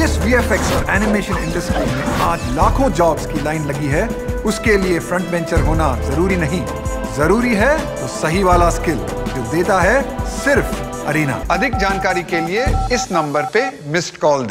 जिस वीएफएक्स और animation industry में आज लाखों जॉब्स की लाइन लगी है, उसके लिए फ्रंट बेंचर होना ज़रूरी नहीं। ज़रूरी है तो सही वाला स्किल जो देता है सिर्फ़ अरीना। अधिक जानकारी के लिए इस नंबर पे मिस्ड कॉल